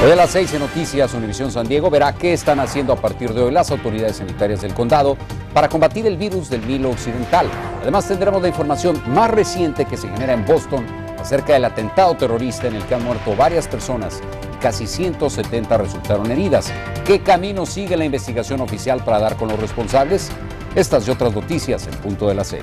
Hoy a las 6 en Noticias Univisión San Diego verá qué están haciendo a partir de hoy las autoridades sanitarias del condado para combatir el virus del Nilo Occidental. Además tendremos la información más reciente que se genera en Boston acerca del atentado terrorista en el que han muerto varias personas y casi 170 resultaron heridas. ¿Qué camino sigue la investigación oficial para dar con los responsables? Estas y otras noticias en punto de las 6.